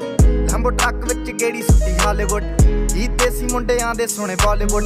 ਲੰਬੋ truck ਵਿੱਚ ਗੇੜੀ ਸੁੱਟੀ Hollywood ਜੀ ਦੇਸੀ ਮੁੰਡਿਆਂ ਦੇ ਸੋਹਣੇ ਬਾਲੀਵੁੱਡ